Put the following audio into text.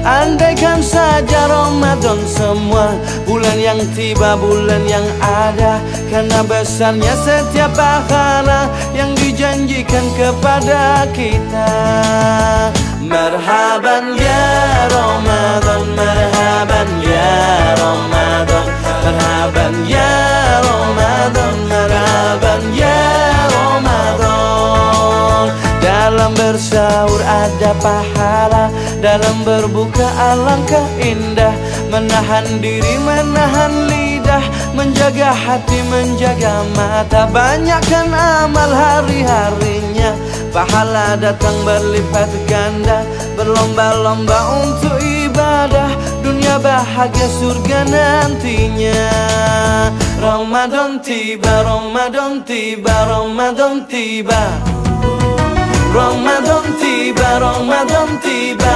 Andaikan saja Ramadan semua Bulan yang tiba, bulan yang ada. Karena besarnya setiap pahala Yang dijanjikan kepada kita. Marhaban ya Ramadan Marhaban ya Ramadan. Marhaban ya Ramadan Marhaban ya Ramadan. Dalam bersahur ada pahala Dalam berbuka alangkah indah. Menahan diri, menahan lidah. Menjaga hati, menjaga mata. Banyakkan amal hari-harinya. Pahala datang berlipat ganda. Berlomba-lomba untuk ibadah. Dunia bahagia surga nantinya. Ramadan tiba, Ramadan tiba, Ramadan tiba. Ramadan tiba, Ramadan tiba